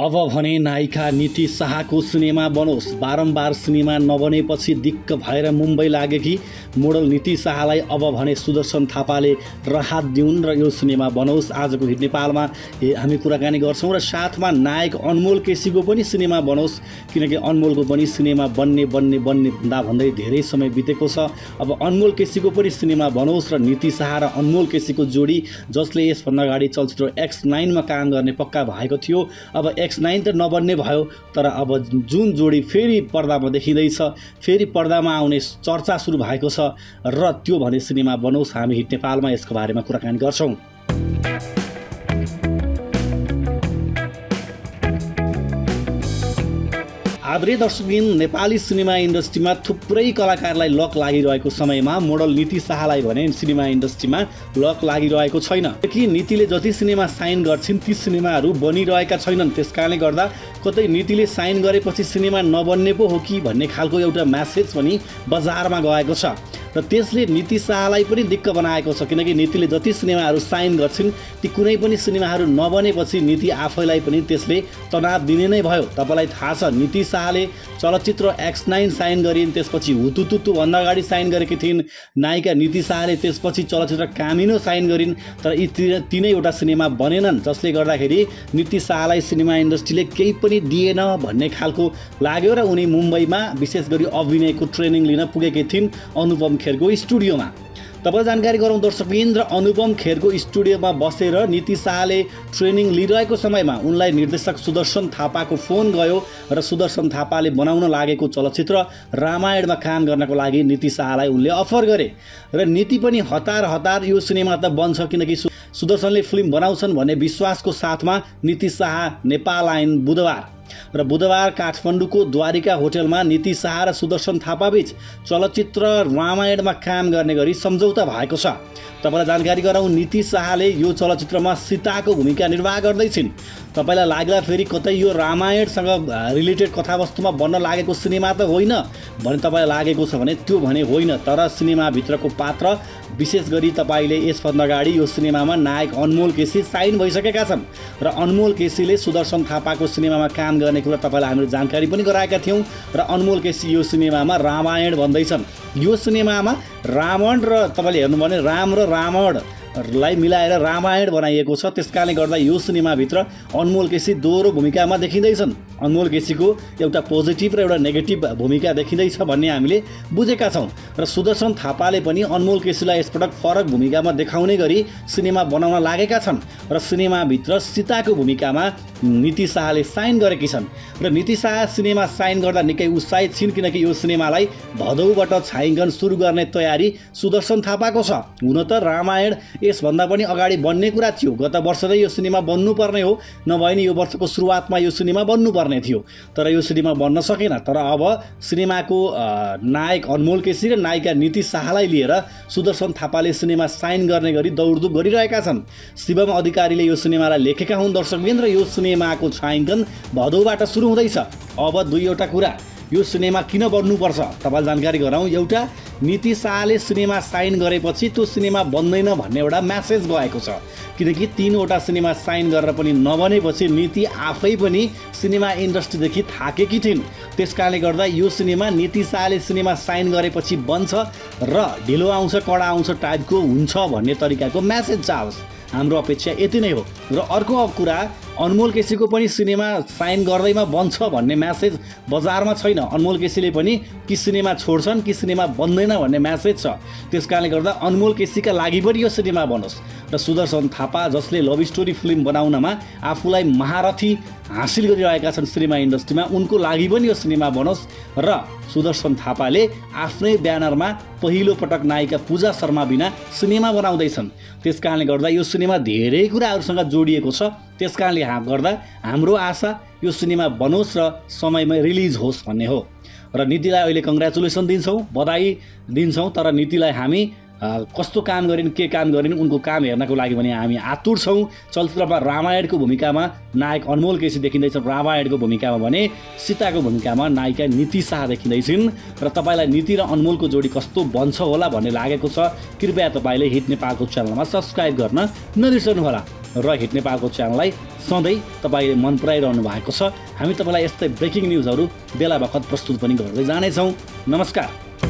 अब भने नायिका नीति शाहको सिनेमा बनोस्। बारम्बार सिनेमा नबनेपछि दिक्क भएर मुम्बई लागेकी मोडल नीति शाहलाई अब भने सुदर्शन थापाले राहत दिउन् र यो सिनेमा बनोस्। आजको हिट नेपालमा हामी कुराकानी गर्छौँ र साथमा नायक अनमोल केसीको पनि सिनेमा बनोस्। किनकि अनमोलको पनि सिनेमा बन्ने बन्ने बन्ने भन्दा भन्दै धेरै समय बितेको छ। अब अनमोल केसीको पनि सिनेमा बनोस् र नीति शाह र अनमोल केसीको जोडी जसले यसभन्दा अगाडि चलचित्र एक्स नाइनमा काम गर्ने पक्का भएको थियो। अब एक्स नाइन त नबन्ने भयो तर अब जुन जोडी फेरि पर्दामा देखिँदैछ फेरि पर्दामा आउने चर्चा सुरु भएको छ र त्यो भने सिनेमा बनोस् हामी नेपालमा यसको बारेमा कुराकानी गर्छौँ। आदरणीय दर्शकबिन नेपाली सिनेमा इन्डस्ट्रीमा थुप्रै कलाकारलाई लक लागिरहेको समयमा मोडल नीति शाहलाई भने सिनेमा इन्डस्ट्रीमा लक लागिरहेको छैन। कि नीतिले जति सिनेमा साइन गर्छिन् ती सिनेमाहरू बनिरहेका छैनन्। त्यस कारणले गर्दा कतै नीतिले साइन गरेपछि सिनेमा नबन्ने पो हो कि भन्ने खालको एउटा म्यासेज पनि बजारमा गएको छ। र त्यसले नीति शाहलाई पनि दिक्क बनाएको छ किनकि नीतिले जति सिनेमाहरू साइन गर्छिन् ती कुनै पनि सिनेमाहरू नबनेपछि नीति आफैलाई पनि त्यसले तनाव दिने नै भयो। तपाईँलाई थाहा छ नीति शाहले चलचित्र एक्स नाइन साइन गरिन् त्यसपछि हुतुतुतुभन्दा अगाडि साइन गरेकी थिइन् नायिका नीति शाहले त्यसपछि चलचित्र कामिनो साइन गरिन् तर यी तिनैवटा सिनेमा बनेनन् जसले गर्दाखेरि नीति शाहलाई सिनेमा इन्डस्ट्रीले केही पनि दिएन भन्ने खालको लाग्यो र उनी मुम्बईमा विशेष गरी अभिनयको ट्रेनिङ लिन पुगेकी थिइन्। अनुपम खेरको स्टुडियोमा। तपाईँलाई जानकारी गरौँ दर्शकबिन र अनुपम खेरको स्टुडियोमा बसेर नीति शाहले ट्रेनिङ लिइरहेको समयमा उनलाई निर्देशक सुदर्शन थापाको फोन गयो र सुदर्शन थापाले बनाउन लागेको चलचित्र रामायणमा काम गर्नको लागि नीति शाहलाई उनले अफर गरे। र नीति पनि हतार हतार यो सिनेमा त बन्छ किनकि सु- सुदर्शनले फिल्म बनाउँछन् भन्ने विश्वासको साथमा नीति शाह नेपाल आइन् बुधबार। र बुधबार काठमाडौँको द्वारिका होटलमा नीति शाह र सुदर्शन थापाबीच चलचित्र रामायणमा काम गर्ने गरी सम्झौता भएको छ। तपाईँलाई जानकारी गराउँ नीति शाहले यो चलचित्रमा सीताको भूमिका निर्वाह गर्दैछिन्। तपाईँलाई लाग्ला फेरि कतै यो रामायणसँग रिलेटेड कथावस्तुमा बन्न लागेको सिनेमा त होइन। भने तपाईँलाई लागेको छ भने त्यो भने होइन। तर सिनेमाभित्रको पात्र विशेष गरी तपाईँले यसभन्दा अगाडि यो सिनेमामा नायक अनमोल केसी साइन भइसकेका छन्। र अनमोल केसीले सुदर्शन थापाको सिनेमामा काम गर्ने कुरा तपाईँलाई हामीले जानकारी पनि गराएका थियौँ। र अनमोल केसी यो सिनेमामा रामायण भन्दैछन्। यो सिनेमामा रावण र तपाईँले हेर्नु भने राम र रावणलाई मिलाएर रामायण बनाइएको छ। त्यस कारणले गर्दा यो सिनेमाभित्र अनमोल केसी दोहोरो भूमिकामा देखिँदैछन्। अनमोल केसीको एउटा पोजिटिभ र एउटा नेगेटिभ भूमिका देखिँदैछ भन्ने हामीले बुझेका छौँ र सुदर्शन थापाले पनि अनमोल केसीलाई यसपटक फरक भूमिकामा देखाउने गरी सिनेमा बनाउन लागेका छन् र सिनेमाभित्र सीताको भूमिकामा नीति शाहले साइन गरेकी छन्। र नीति शाह सिनेमा साइन गर्दा निकै उत्साहित छिन् किनकि यो सिनेमालाई भदौबाट छायाङ्कन सुरु गर्ने तयारी सुदर्शन थापाको छ। हुन त रामायण यसभन्दा पनि अगाडि बन्ने कुरा थियो। गत वर्ष नै यो सिनेमा बन्नुपर्ने हो। नभए नि यो वर्षको सुरुवातमा यो सिनेमा बन्नुपर्ने थियो। तर यो सिनेमा बन्न सकेन। तर अब सिनेमाको नायक अनमोल केसी र नायिका नीति शाहलाई लिएर सुदर्शन थापाले सिनेमा साइन गर्ने गरी दौडधुप गरिरहेका छन्। शिवम अधिकारीले यो सिनेमालाई लेखेका हुन्। दर्शकबिन र यो सिनेमाको छायाङ्कन भदौबाट सुरु हुँदैछ। अब दुईवटा कुरा। यो सिनेमा किन बन्नुपर्छ तपाईँलाई जानकारी गराउँ। एउटा नीति शाहले सिनेमा साइन गरेपछि त्यो सिनेमा बन्दैन भन्ने एउटा म्यासेज गएको छ। किनकि तिनवटा सिनेमा साइन गरेर पनि नबनेपछि नीति आफै पनि सिनेमा इन्डस्ट्रीदेखि थाकेकी थिइन्। त्यस कारणले गर्दा यो सिनेमा नीति शाहले सिनेमा साइन गरेपछि बन्छ र ढिलो आउँछ कडा आउँछ टाइपको हुन्छ भन्ने तरिकाको म्यासेज चाहोस् हाम्रो अपेक्षा यति नै हो। र अर्को कुरा अनमोल केसीको पनि सिनेमा साइन गर्दैमा बन्छ भन्ने म्यासेज बजारमा छैन। अनमोल केसीले पनि कि सिनेमा छोड्छन् कि सिनेमा बन्दैन भन्ने म्यासेज छ। त्यस कारणले गर्दा अनमोल केसीका लागि पनि यो सिनेमा बनोस्। र सुदर्शन थापा जसले लभ स्टोरी फिल्म बनाउनमा आफूलाई महारथी हासिल गरिरहेका छन् सिनेमा इन्डस्ट्रीमा उनको लागि पनि यो सिनेमा बनोस्। र सुदर्शन थापाले आफ्नै ब्यानरमा पहिलो पटक नायिका पूजा शर्मा बिना सिनेमा बनाउँदैछन्। त्यस कारणले गर्दा यो सिनेमा धेरै कुराहरूसँग जोडिएको छ। त्यस कारणले हा गर्दा हाम्रो आशा यो सिनेमा बनोस् र समयमै रिलिज होस् भन्ने हो। र नीतिलाई अहिले कङ्ग्रेचुलेसन दिन्छौँ बधाई दिन्छौँ तर नीतिलाई हामी कस्तो काम गरिन् के काम गरिन् उनको काम हेर्नको लागि भने हामी आतुर छौँ। चलचित्रमा रामायणको भूमिकामा नायक अनमोल केसी देखिँदैछ रामायणको भूमिकामा भने सीताको भूमिकामा नायिका नीति शाह देखिँदैछिन्। र तपाईँलाई नीति र अनमोलको जोडी कस्तो बन्छ होला भन्ने लागेको छ। कृपया तपाईँले हिट नेपालको च्यानलमा सब्सक्राइब गर्न नबिर्सनुहोला। र हिट नेपालको च्यानललाई सधैँ तपाईँले मन पराइरहनु भएको छ। हामी तपाईँलाई यस्तै ब्रेकिङ न्युजहरू बेला बखत प्रस्तुत पनि गर्दै जानेछौँ। नमस्कार।